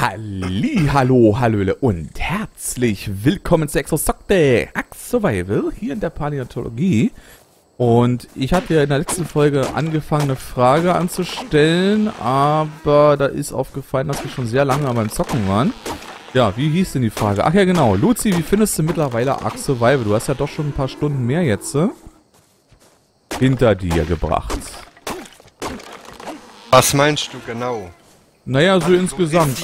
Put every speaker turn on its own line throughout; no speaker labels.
Halli, hallo, hallöle und herzlich willkommen zu Exosokte Axe Survival hier in der Paläontologie. Und ich hatte ja in der letzten Folge angefangen, eine Frage anzustellen, aber da ist aufgefallen, dass wir schon sehr lange beim Zocken waren. Ja, wie hieß denn die Frage? Ach ja, genau. Luzi, wie findest du mittlerweile Ark Survival? Du hast ja doch schon ein paar Stunden mehr jetzt äh, hinter dir gebracht.
Was meinst du genau?
Naja, so insgesamt.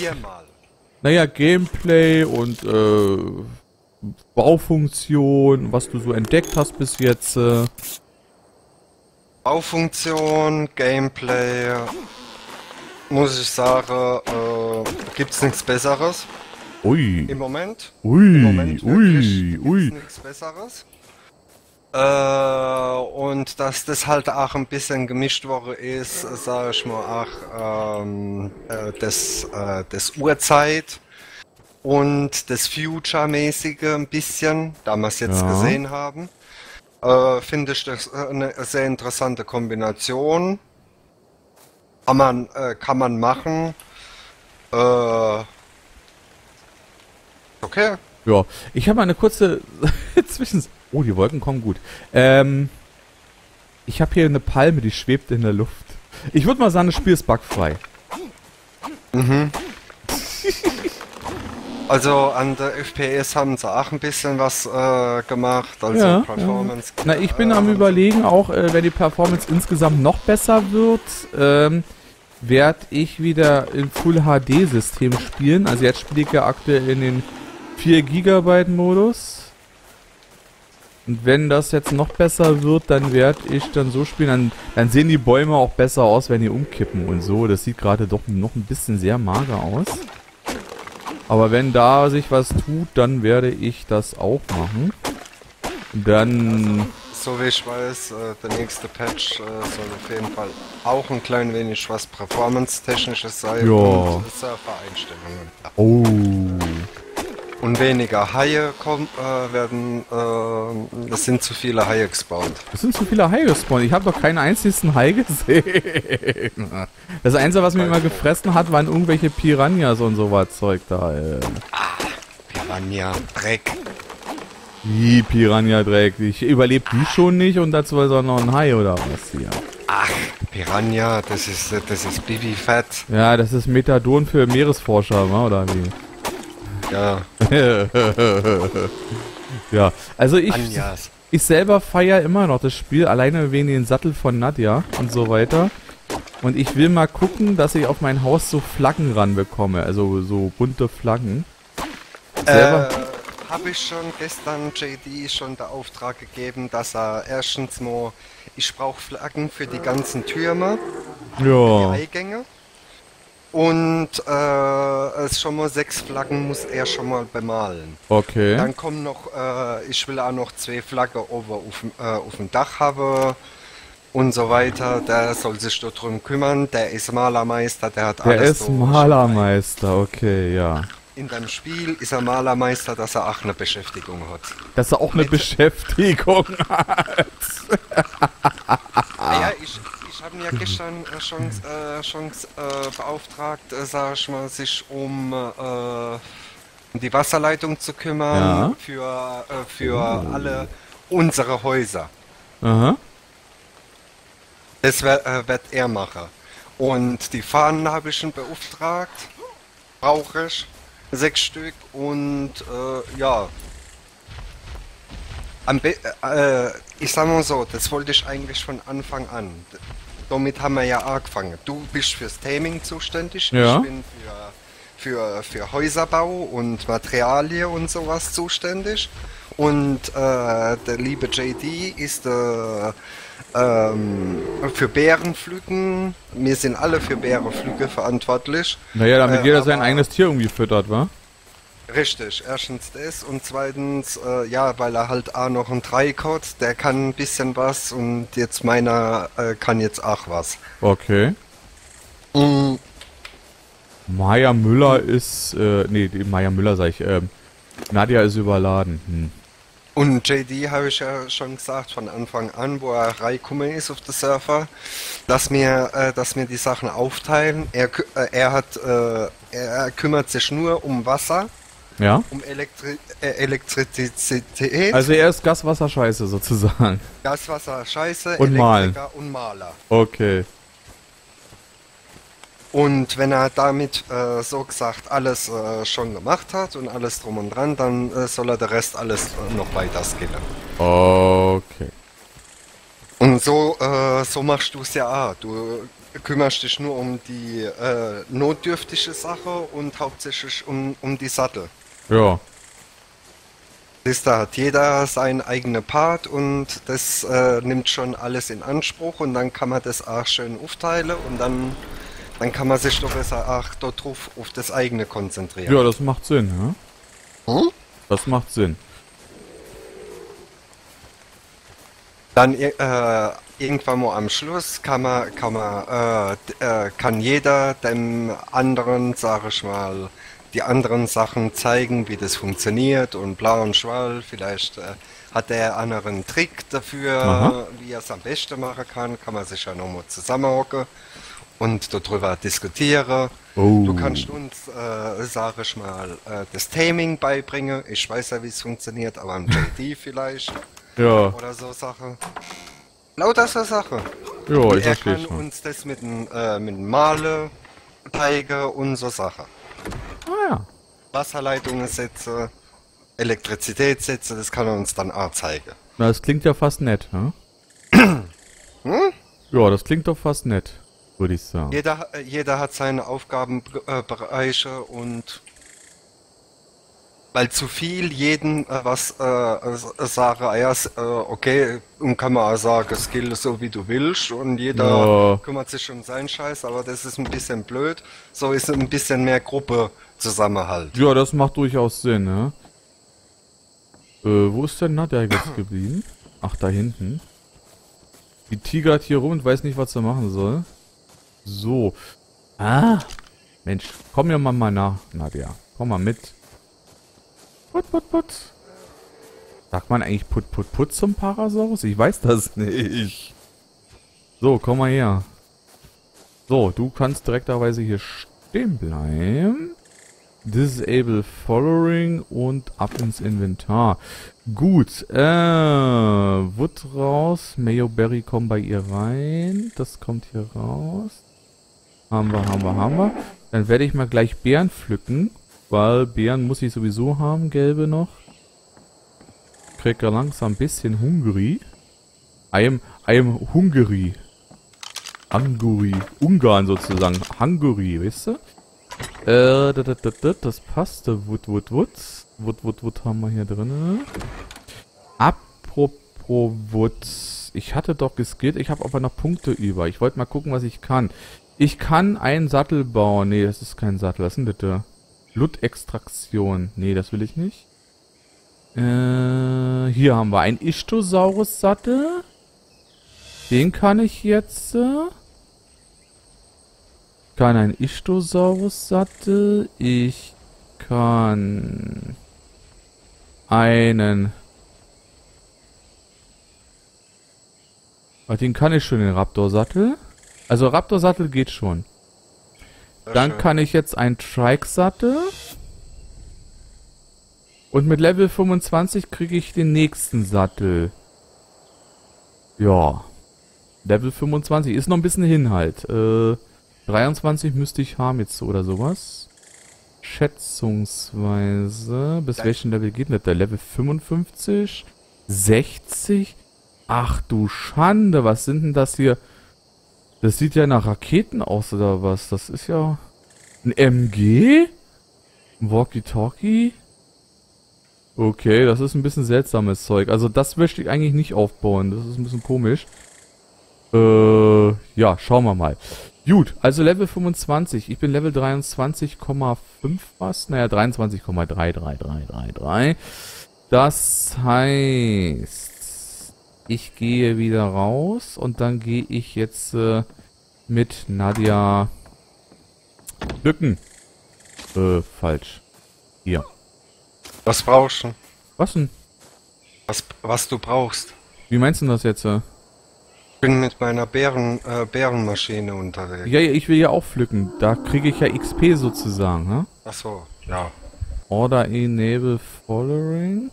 Naja, Gameplay und äh, Baufunktion, was du so entdeckt hast bis jetzt. Äh.
Baufunktion, Gameplay, muss ich sagen, äh, gibt's nichts Besseres.
Ui.
Im Moment.
Ui, Im Moment ui, ui.
nichts Besseres. Äh, und dass das halt auch ein bisschen gemischt worden ist, sag ich mal, auch ähm, äh, das, äh, das Uhrzeit und das Future-mäßige ein bisschen, da wir es jetzt ja. gesehen haben. Äh, Finde ich das eine sehr interessante Kombination. Kann man, äh, kann man machen. Äh, okay.
Ja, ich habe eine kurze Zwischen Oh, die Wolken kommen gut. Ähm, ich habe hier eine Palme, die schwebt in der Luft. Ich würde mal sagen, das Spiel ist bugfrei.
Mhm. also an der FPS haben sie auch ein bisschen was äh, gemacht, also
ja, Performance. Ja. Na, ich bin äh, am überlegen auch, äh, wenn die Performance insgesamt noch besser wird, ähm, werde ich wieder im Full HD System spielen. Also jetzt spiele ich ja aktuell in den 4 GB Modus. Und wenn das jetzt noch besser wird, dann werde ich dann so spielen, dann, dann sehen die Bäume auch besser aus, wenn die umkippen und so. Das sieht gerade doch noch ein bisschen sehr mager aus. Aber wenn da sich was tut, dann werde ich das auch machen. Dann...
So wie ich weiß, äh, der nächste Patch äh, soll auf jeden Fall auch ein klein wenig was Performance-technisches sein
ja.
und Surfer-Einstellungen.
Oh.
Und weniger Haie kommen, äh, werden, äh, es sind zu viele Haie gespawnt.
Es sind zu viele Haie gespawnt. Ich habe doch keinen einzigen Hai gesehen. Das Einzige, was mich immer gefressen hat, waren irgendwelche Piranhas und so was Zeug da. Ey.
Ah, Piranha, Dreck.
Wie Piranha Dreck? Ich überlebe die schon nicht und dazu ist auch noch ein Hai oder was hier.
Ach, Piranha, das ist, das ist Bibi Fett.
Ja, das ist Methadon für Meeresforscher, oder wie?
Ja.
ja, also ich, ich selber feiere immer noch das Spiel, alleine wegen den Sattel von Nadja und so weiter. Und ich will mal gucken, dass ich auf mein Haus so Flaggen ranbekomme, also so bunte Flaggen.
Selber äh, habe ich schon gestern JD schon der Auftrag gegeben, dass er erstens mal, ich brauche Flaggen für die ganzen Türme,
ja.
für die Eingänge. Und äh, es schon mal sechs Flaggen muss er schon mal bemalen.
Okay.
Dann kommen noch, äh, ich will auch noch zwei Flaggen oben auf, äh, auf dem Dach haben und so weiter. Der soll sich darum kümmern. Der ist Malermeister, der hat
der alles. Der ist Malermeister, okay, ja.
In deinem Spiel ist er Malermeister, dass er auch eine Beschäftigung hat.
Dass er auch eine Mit Beschäftigung hat.
ja, ich, haben ja gestern äh, schon, äh, schon äh, beauftragt, äh, sag ich mal, sich um, äh, die Wasserleitung zu kümmern ja. für, äh, für oh. alle unsere Häuser.
Aha.
Das wird, äh, wird er machen. Und die Fahnen habe ich schon beauftragt. Brauche ich. Sechs Stück und ja. Am Be äh, ich sag mal so, das wollte ich eigentlich von Anfang an damit haben wir ja angefangen. Du bist fürs Taming zuständig,
ja.
ich bin für, für, für Häuserbau und Materialien und sowas zuständig. Und äh, der liebe JD ist äh, ähm, für Bärenflügen. Wir sind alle für Bärenflüge verantwortlich.
Naja, damit äh, jeder sein eigenes Tier irgendwie füttert, wa?
Richtig, erstens das und zweitens, äh, ja, weil er halt auch noch ein Dreieck hat, der kann ein bisschen was und jetzt meiner äh, kann jetzt auch was.
Okay. Mhm. Maya Müller ist, äh, nee, Maya Müller sag ich, ähm, Nadja ist überladen. Hm.
Und JD habe ich ja schon gesagt von Anfang an, wo er reingekommen ist auf den Surfer, dass wir, äh, dass wir die Sachen aufteilen. Er, äh, er hat, äh, er kümmert sich nur um Wasser,
Ja?
um Elektri äh, Elektrizität,
Also er ist Gaswasserscheiße sozusagen.
Gaswasser, Scheiße,
Und malen.
Und Maler.
Okay.
Und wenn er damit, äh, so gesagt, alles äh, schon gemacht hat und alles drum und dran, dann äh, soll er der Rest alles äh, noch weiter skillen.
Okay.
Und so, äh, so machst du es ja auch. Du kümmerst dich nur um die äh, notdürftige Sache und hauptsächlich um, um die Sattel.
Ja.
Siehst du, da hat jeder seinen eigenen Part und das äh, nimmt schon alles in Anspruch und dann kann man das auch schön aufteilen und dann, dann kann man sich doch besser auch dort drauf auf das eigene konzentrieren.
Ja, das macht Sinn, ne?
Hm?
Das macht Sinn.
Dann äh, irgendwann mal am Schluss kann man, kann man, äh, äh, kann jeder dem anderen, sag ich mal, die anderen Sachen zeigen, wie das funktioniert und bla und schwall. Vielleicht äh, hat andere einen Trick dafür,
Aha.
wie er es am besten machen kann. Kann man sich ja nochmal zusammenhocken und darüber diskutieren.
Oh.
Du kannst uns, äh, sag ich mal, äh, das Taming beibringen. Ich weiß ja, wie es funktioniert, aber am JD vielleicht
Ja.
oder so Sache. Lauter so Sache.
Ja, ich
er kann
schon.
uns das mit dem äh, mit Male, Teige und so Sache.
Ah ja.
Wasserleitungen setzen, Elektrizität setzen, das kann er uns dann auch zeigen.
Na, das klingt ja fast nett, ne? Ja, das klingt doch fast nett, würde ich sagen.
Jeder, äh, jeder hat seine Aufgabenbereiche und weil zu viel jeden äh, was äh, äh, sagen, ah ja, äh, okay, und kann man auch sagen, Skill so wie du willst und jeder
Ja.
kümmert sich um seinen Scheiß, aber das ist ein bisschen blöd. So ist ein bisschen mehr Gruppe Zusammenhalt.
Ja, das macht durchaus Sinn, ne? Äh, wo ist denn Nadja jetzt geblieben? Ach, da hinten. Die tigert hier rum und weiß nicht, was sie machen soll. So. Ah. Mensch, komm ja mal, mal nach, Nadja. Komm mal mit. Put, put, put. Sagt man eigentlich put, put, put zum Parasaurus? Ich weiß das nicht. So, komm mal her. So, du kannst direkterweise hier stehen bleiben. Disable Following und ab ins Inventar. Gut, äh, Wood raus. Mayo Berry kommt bei ihr rein. Das kommt hier raus. Haben wir, haben wir, haben wir. Dann werde ich mal gleich Beeren pflücken, weil Beeren muss ich sowieso haben, gelbe noch. Krieg ja langsam ein bisschen hungry. I am, I am hungry. Hungary. Ungarn sozusagen. Hungary, weißt du? Äh, das, das, das, das, das passt. Wood, Wood, Wood. Wood, Wood, Wood haben wir hier drin. Apropos Wood. Ich hatte doch geskillt. Ich habe aber noch Punkte über. Ich wollte mal gucken, was ich kann. Ich kann einen Sattel bauen. Nee, das ist kein Sattel. Was ist denn das? Blutextraktion. Nee, das will ich nicht. Äh, hier haben wir einen Ichthyosaurus-Sattel. Den kann ich jetzt... Äh, kann ein Ichthyosaurus-Sattel. Ich kann einen... Ah, Den kann ich schon, den Raptor-Sattel. Also Raptor-Sattel geht schon.
Sehr
Dann
schön.
kann ich jetzt einen Trike-Sattel. Und mit Level 25 kriege ich den nächsten Sattel. Ja. Level 25 ist noch ein bisschen hin halt. Äh, 23 müsste ich haben jetzt oder sowas. Schätzungsweise. Bis
Ja.
welchem Level geht denn das? Der Level 55? 60? Ach du Schande, was sind denn das hier? Das sieht ja nach Raketen aus oder was? Das ist ja ein MG? Ein Walkie-Talkie? Okay, das ist ein bisschen seltsames Zeug. Also das möchte ich eigentlich nicht aufbauen. Das ist ein bisschen komisch. Äh, ja, schauen wir mal. Gut, also Level 25. Ich bin Level 23,5 fast. Naja, 23,33333. Das heißt, ich gehe wieder raus und dann gehe ich jetzt äh, mit Nadja Lücken. Äh, falsch. Hier.
Was brauchst du?
Was denn?
Was, was du brauchst.
Wie meinst du das jetzt? äh?
Ich bin mit meiner Bären, äh, Bärenmaschine unterwegs.
Ja, ja, ich will ja auch pflücken. Da kriege ich ja XP sozusagen, ne?
Ach so, ja.
Order Enable Following.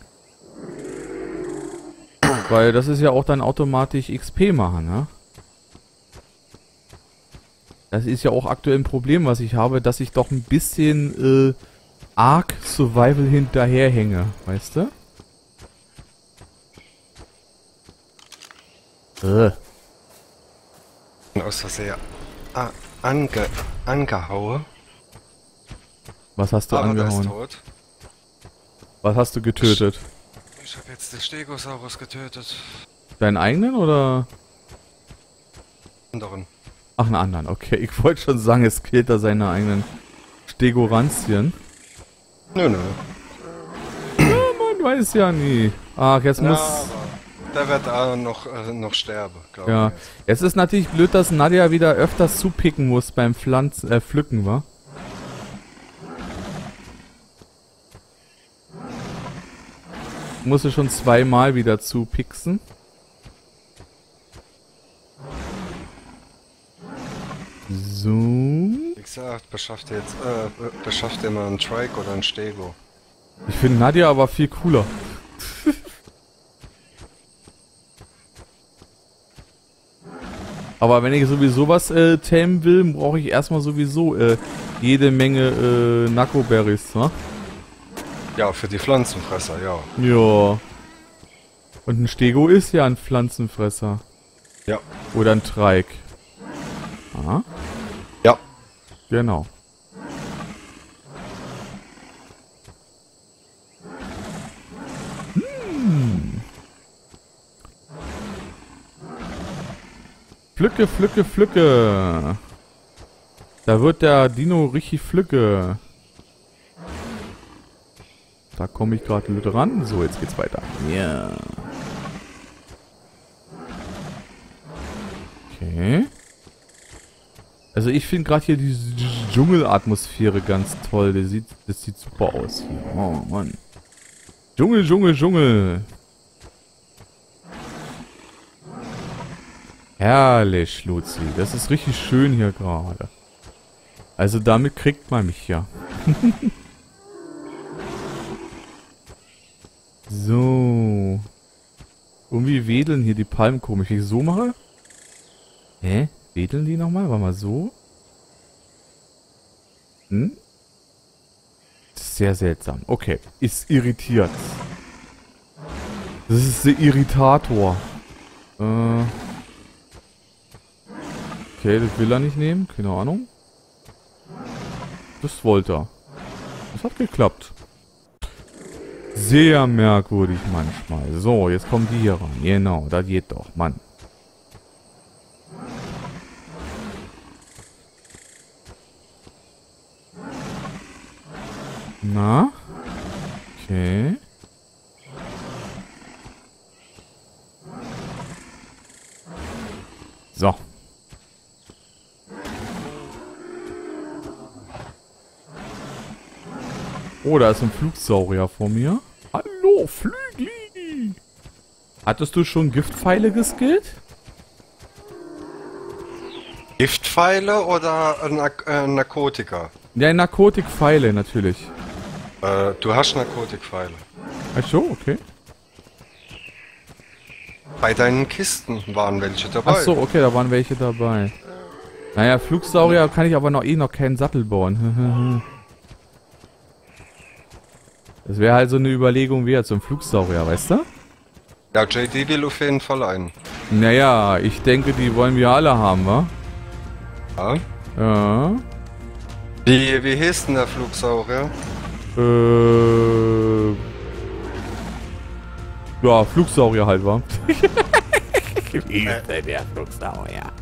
Weil das ist ja auch dann automatisch XP machen, ne? Das ist ja auch aktuell ein Problem, was ich habe, dass ich doch ein bisschen äh, arg Survival hinterherhänge, weißt du? Äh.
Aus Versehen ah, ange, angehauen.
Was hast du
aber
angehauen? Was hast du getötet?
Ich habe jetzt den Stegosaurus getötet.
Deinen eigenen oder?
Anderen.
Ach, einen anderen, okay. Ich wollte schon sagen, es killt da seine eigenen Stegorantien.
Nö, nö.
Man weiß ja nie. Ach, jetzt
Ja,
muss...
aber der wird auch noch, äh, noch sterben, glaube
Ja.
ich.
Jetzt ist natürlich blöd, dass Nadja wieder öfters zupicken muss beim Pflanzen, äh, Pflücken, wa? Musste schon zweimal wieder zupixen. So.
Wie gesagt, beschafft dir jetzt, äh, be- beschafft dir mal einen Trike oder einen Stego.
Ich finde Nadja aber viel cooler. Aber wenn ich sowieso was äh, tamen will, brauche ich erstmal sowieso äh, jede Menge äh, Nacko-Berries, ne?
Ja, für die Pflanzenfresser, ja.
Ja. Und ein Stego ist ja ein Pflanzenfresser.
Ja.
Oder ein Treik. Ah,
Ja.
genau. Pflücke, pflücke, pflücke. Da wird der Dino richtig pflücke. Da komme ich gerade mit ran. So, jetzt geht's weiter. Ja. Okay. Also ich finde gerade hier die Dsch- Dschungelatmosphäre ganz toll. Das sieht, das sieht super aus hier. Oh Mann. Dschungel, Dschungel, Dschungel. Herrlich, Luzi. Das ist richtig schön hier gerade. Also damit kriegt man mich ja. so. Irgendwie wedeln hier die Palmen komisch. Wenn ich so mache? Hä? Wedeln die nochmal? War mal so? Hm? Sehr seltsam. Okay. Ist irritiert. Das ist der Irritator. Äh. Okay, das will er nicht nehmen. Keine Ahnung. Das wollte er. Das hat geklappt. Sehr merkwürdig manchmal. So, jetzt kommen die hier ran. Genau, das geht doch, Mann. Na? Okay. So. Oh, da ist ein Flugsaurier vor mir. Hallo, Flügli! Hattest du schon Giftpfeile geskillt?
Giftpfeile oder Nak äh, Narkotika?
Ja, Narkotikpfeile natürlich.
Äh, du hast Narkotikpfeile.
Ach so, okay.
Bei deinen Kisten waren welche dabei.
Ach so, okay, da waren welche dabei. Naja, Flugsaurier kann ich aber noch eh noch keinen Sattel bauen. Das wäre halt so eine Überlegung wert, so ein Flugsaurier, weißt du?
Ja, JD will auf jeden Fall einen.
Naja, ich denke, die wollen wir alle haben, wa?
Ja.
Ja.
Wie, wie hieß denn der Flugsaurier?
Äh. Ja, Flugsaurier halt, wa? Wie ist denn der Flugsaurier?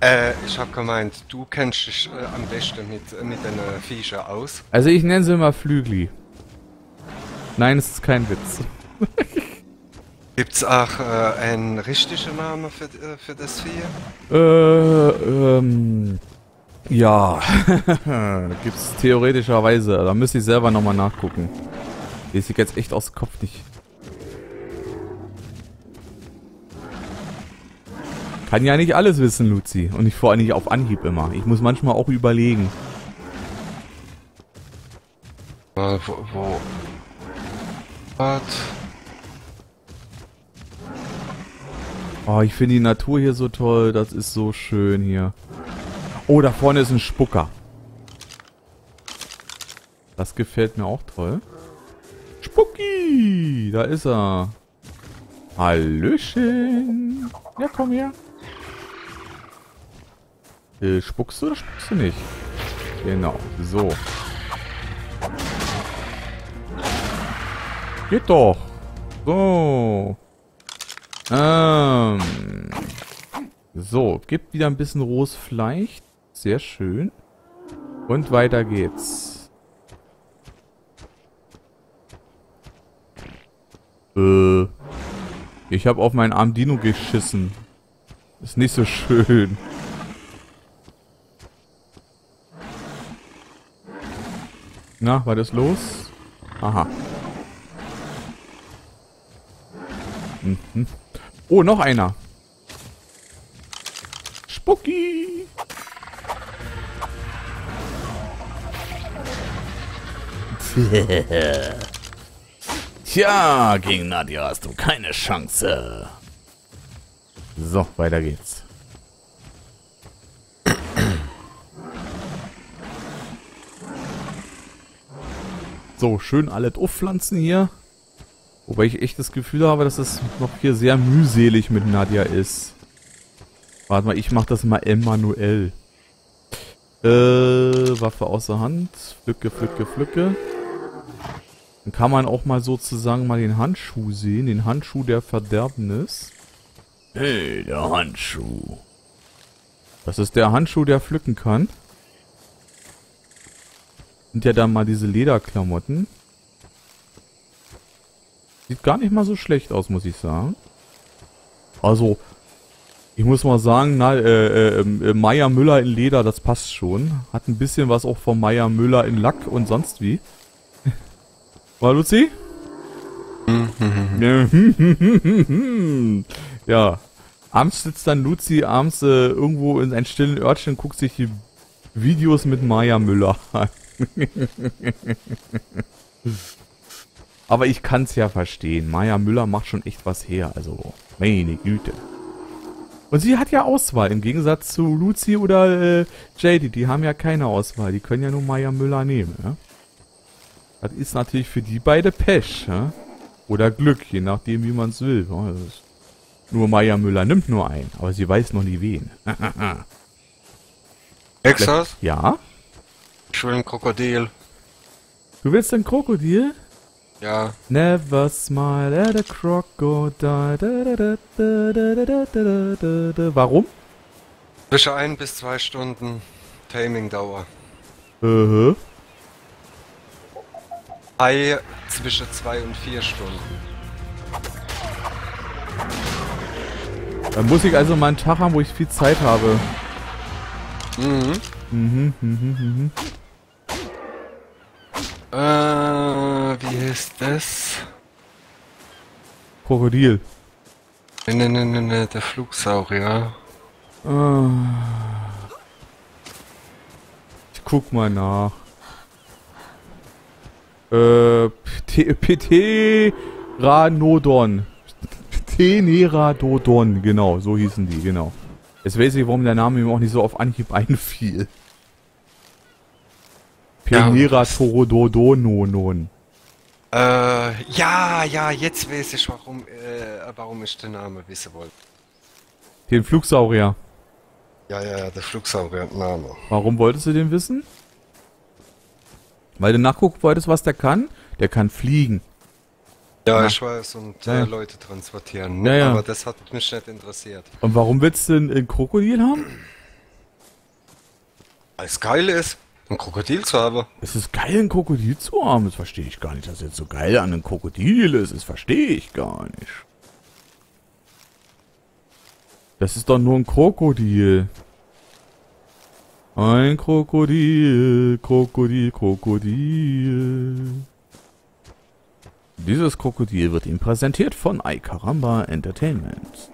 Äh, ich hab gemeint, du kennst dich äh, am besten mit, mit den äh, Viecher aus.
Also ich nenne sie immer Flügli. Nein, es ist kein Witz.
Gibt's auch äh, einen richtigen Namen für, äh, für das Vieh?
Äh, ähm. Ja. Gibt's theoretischerweise. Da müsste ich selber nochmal nachgucken. Lese ich jetzt echt aus dem Kopf nicht. Kann ja nicht alles wissen, Luzi. Und ich vor allem nicht auf Anhieb immer. Ich muss manchmal auch überlegen.
Äh, wo, wo, was?
Oh, ich finde die Natur hier so toll. Das ist so schön hier. Oh, da vorne ist ein Spucker. Das gefällt mir auch toll. Spucki! Da ist er. Hallöchen. Ja, komm her. Äh, spuckst du oder spuckst du nicht? Genau, so. Geht doch. So. Ähm. So, gibt wieder ein bisschen rohes Fleisch. Sehr schön. Und weiter geht's. Äh. Ich habe auf meinen armen Dino geschissen. Ist nicht so schön. Na, war das los? Aha. Mhm. Oh, noch einer. Spucki. Tja, gegen Nadia hast du keine Chance. So, weiter geht's. So, schön alles aufpflanzen hier. Wobei ich echt das Gefühl habe, dass es noch hier sehr mühselig mit Nadja ist. Warte mal, ich mach das mal manuell. Äh, Waffe außer Hand. Pflücke, pflücke, pflücke. Dann kann man auch mal sozusagen mal den Handschuh sehen. Den Handschuh der Verderbnis. Hey, der Handschuh. Das ist der Handschuh, der pflücken kann. Sind ja dann mal diese Lederklamotten. Sieht gar nicht mal so schlecht aus, muss ich sagen. Also, ich muss mal sagen, na, äh, äh, äh, Meier Müller in Leder, das passt schon. Hat ein bisschen was auch von Meier Müller in Lack und sonst wie. War Luzi? ja. Abends sitzt dann Luzi abends äh, irgendwo in ein stillen Örtchen guckt sich die Videos mit Maya Müller an. Aber ich kann's ja verstehen. Maya Müller macht schon echt was her. Also, meine Güte. Und sie hat ja Auswahl, im Gegensatz zu Luzi oder äh, JD. Die haben ja keine Auswahl. Die können ja nur Maya Müller nehmen. Ja? Das ist natürlich für die beide Pech. Ja? Oder Glück, je nachdem, wie man es will. Ja, nur Maya Müller nimmt nur einen, aber sie weiß noch nie wen.
Exas?
Ja?
Ich will ein Krokodil.
Du willst ein Krokodil?
Ja.
Never smile at a crocodile. Warum?
Zwischen ein bis zwei Stunden Taming-Dauer.
Uh
Hai zwischen zwei und vier Stunden.
Dann muss ich also mal einen Tag haben, wo ich viel Zeit habe.
Mhm.
Mhm, mhm, mhm.
Äh, wie heißt das?
Krokodil.
Ne, ne, ne, ne, ne, der Flugsaurier.
Ich guck mal nach. Äh, Pteranodon. Pteneradodon, genau, so hießen die, genau. Jetzt weiß ich, warum der Name ihm auch nicht so auf Anhieb einfiel. Peneratododononon.
Äh, ja, ja, jetzt weiß ich, warum, äh, warum ich den Namen wissen wollte.
Den Flugsaurier.
Ja, ja, ja, der Flugsaurier-Name.
Warum wolltest du den wissen? Weil du nachgucken wolltest, was der kann? Der kann fliegen.
Ja,
Ja.
ich weiß, und
Ja,
äh,
ja.
Leute transportieren.
Ja, ja.
Aber das hat mich nicht interessiert.
Und warum willst du ein, ein Krokodil haben?
Als geil ist, ein Krokodil zu haben.
Es ist geil, ein Krokodil zu haben. Das verstehe ich gar nicht, dass jetzt so geil an einem Krokodil ist. Das verstehe ich gar nicht. Das ist doch nur ein Krokodil. Ein Krokodil, Krokodil, Krokodil. Dieses Krokodil wird ihm präsentiert von iCaramba Entertainment.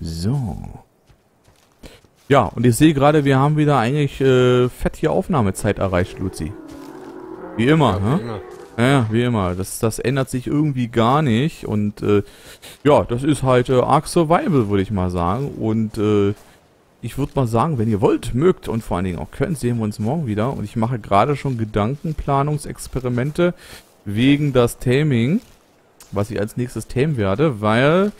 So. Ja, und ich sehe gerade, wir haben wieder eigentlich äh, fett hier Aufnahmezeit erreicht, Luzi. Wie immer, ja, ne? Wie immer. Ja, wie immer. Das, das ändert sich irgendwie gar nicht. Und äh, ja, das ist halt äh, Ark Survival, würde ich mal sagen. Und äh, ich würde mal sagen, wenn ihr wollt, mögt und vor allen Dingen auch könnt, sehen wir uns morgen wieder. Und ich mache gerade schon Gedankenplanungsexperimente wegen das Taming, was ich als nächstes tamen werde, weil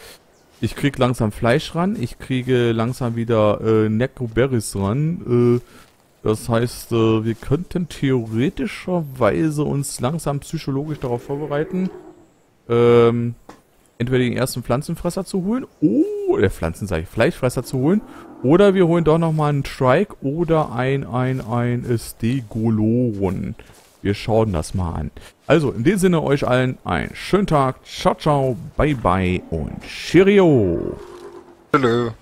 ich krieg langsam Fleisch ran, ich kriege langsam wieder äh, Necroberries ran, äh, das heißt, äh, wir könnten theoretischerweise uns langsam psychologisch darauf vorbereiten, ähm, entweder den ersten Pflanzenfresser zu holen, oh, der Pflanzen sage ich, Fleischfresser zu holen, oder wir holen doch nochmal einen Strike oder ein, ein, ein Stegolon. Wir schauen das mal an. Also, in dem Sinne euch allen einen schönen Tag. Ciao, ciao, bye, bye und Cheerio. Hallo.